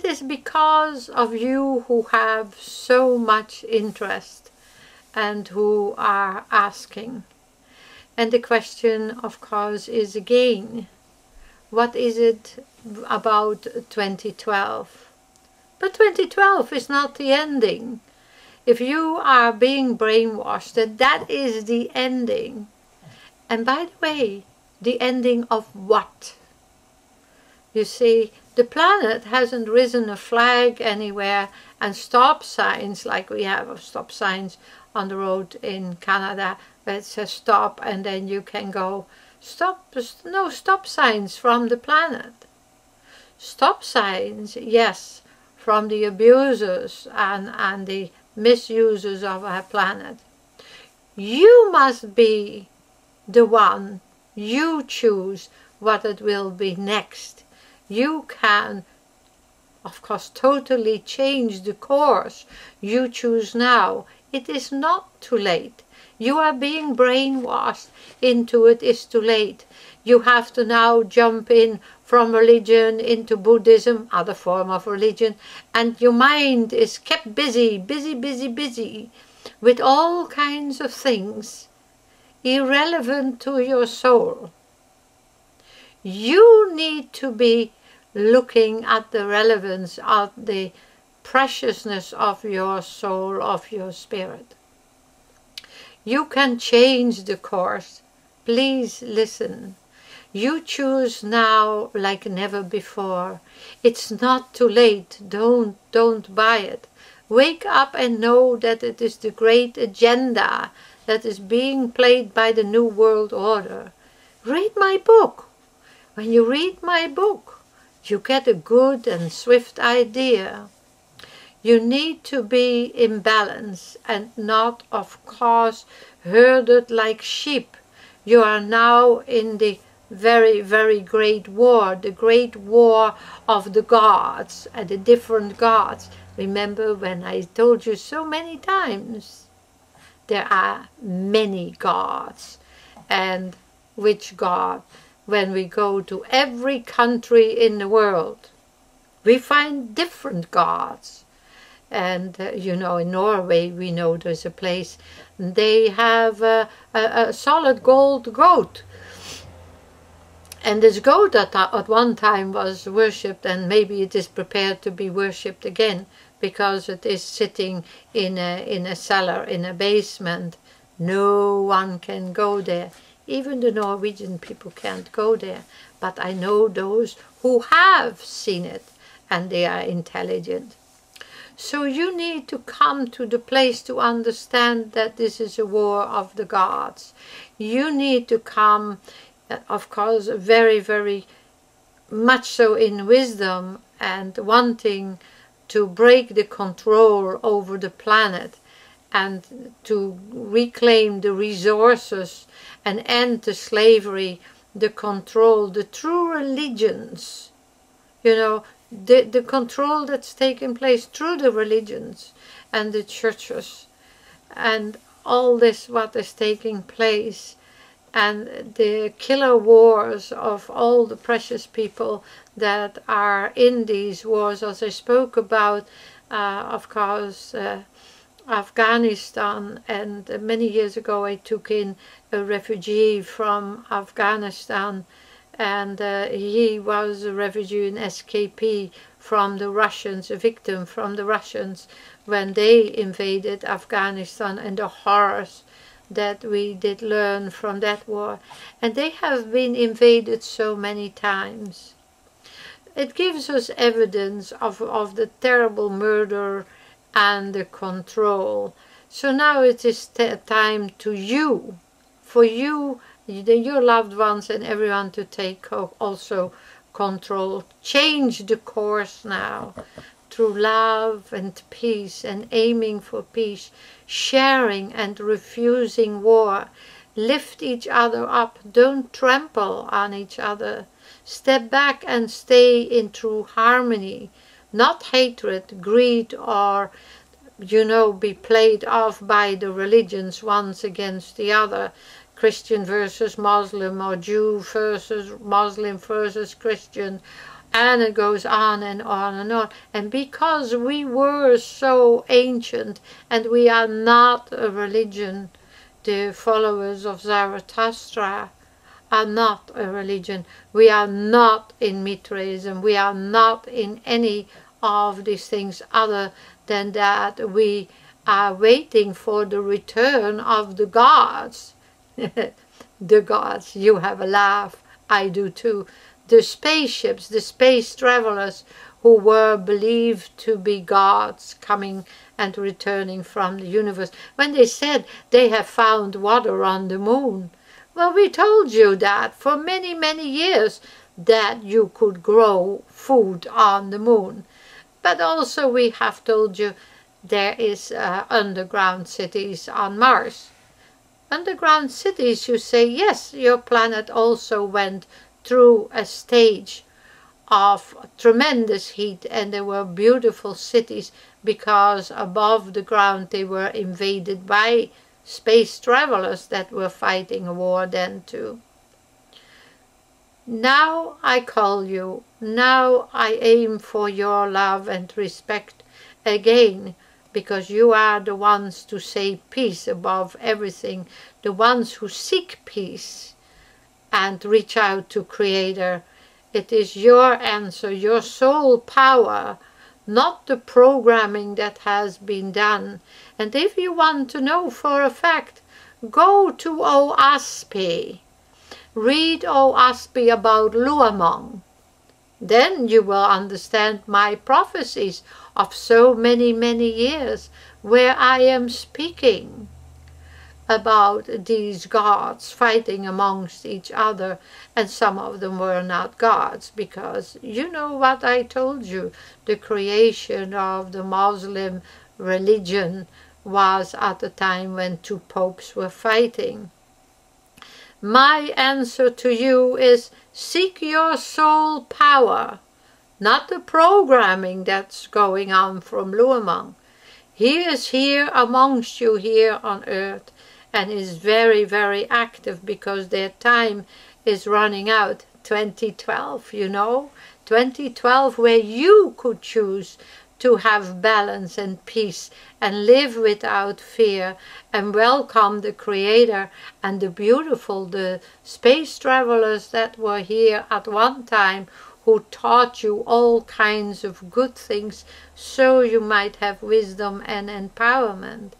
It is because of you who have so much interest and who are asking. And the question, of course, is again, what is it about 2012? But 2012 is not the ending. If you are being brainwashed, that that is the ending. And by the way, the ending of what? You see, the planet hasn't risen a flag anywhere and stop signs like we have of stop signs on the road in Canada that says stop and then you can go stop no stop signs from the planet. Stop signs yes from the abusers and and the misusers of our planet. You must be the one you choose what it will be next you can of course totally change the course you choose now it is not too late you are being brainwashed into it is too late. You have to now jump in from religion into Buddhism, other form of religion, and your mind is kept busy, busy, busy, busy with all kinds of things irrelevant to your soul. You need to be looking at the relevance of the preciousness of your soul, of your spirit. You can change the course. Please listen. You choose now like never before. It's not too late. Don't, don't buy it. Wake up and know that it is the great agenda that is being played by the New World Order. Read my book. When you read my book, you get a good and swift idea. You need to be in balance and not, of course, herded like sheep. You are now in the very, very great war, the great war of the gods and the different gods. Remember when I told you so many times? There are many gods. And which god? When we go to every country in the world, we find different gods and uh, you know in Norway we know there's a place they have a, a, a solid gold goat and this goat at, at one time was worshipped and maybe it is prepared to be worshipped again because it is sitting in a, in a cellar, in a basement. No one can go there. Even the Norwegian people can't go there. But I know those who have seen it and they are intelligent. So you need to come to the place to understand that this is a war of the gods. You need to come, uh, of course, very, very much so in wisdom and wanting to break the control over the planet and to reclaim the resources and end the slavery, the control, the true religions. You know, the, the control that's taking place through the religions and the churches and all this what is taking place and the killer wars of all the precious people that are in these wars as I spoke about uh, of course uh, Afghanistan and many years ago I took in a refugee from Afghanistan and uh, he was a refugee in SKP from the Russians, a victim from the Russians when they invaded Afghanistan and the horrors that we did learn from that war. And they have been invaded so many times. It gives us evidence of, of the terrible murder the control. So now it is time to you, for you your loved ones and everyone to take also control. Change the course now through love and peace and aiming for peace, sharing and refusing war. Lift each other up, don't trample on each other. Step back and stay in true harmony, not hatred, greed, or, you know, be played off by the religions once against the other. Christian versus Muslim or Jew versus Muslim versus Christian and it goes on and on and on. And because we were so ancient and we are not a religion, the followers of Zarathustra are not a religion. We are not in Mithraism. We are not in any of these things other than that we are waiting for the return of the gods. the gods, you have a laugh, I do too the spaceships, the space travelers who were believed to be gods coming and returning from the universe. When they said they have found water on the moon, well, we told you that for many, many years that you could grow food on the moon. But also we have told you there is uh, underground cities on Mars. Underground cities, you say, yes, your planet also went through a stage of tremendous heat and there were beautiful cities because above the ground they were invaded by space travelers that were fighting a war then too. Now I call you, now I aim for your love and respect again because you are the ones to say peace above everything, the ones who seek peace and reach out to Creator. It is your answer, your soul power, not the programming that has been done. And if you want to know for a fact, go to Oahspe. Read Oahspe about Looeamong. Then you will understand my prophecies of so many, many years where I am speaking about these gods fighting amongst each other and some of them were not gods because you know what I told you the creation of the Muslim religion was at the time when two popes were fighting. My answer to you is seek your soul power, not the programming that's going on from Looeamong. He is here amongst you here on earth and is very, very active because their time is running out. 2012, you know, 2012 where you could choose to have balance and peace and live without fear and welcome the creator and the beautiful the space travelers that were here at one time who taught you all kinds of good things so you might have wisdom and empowerment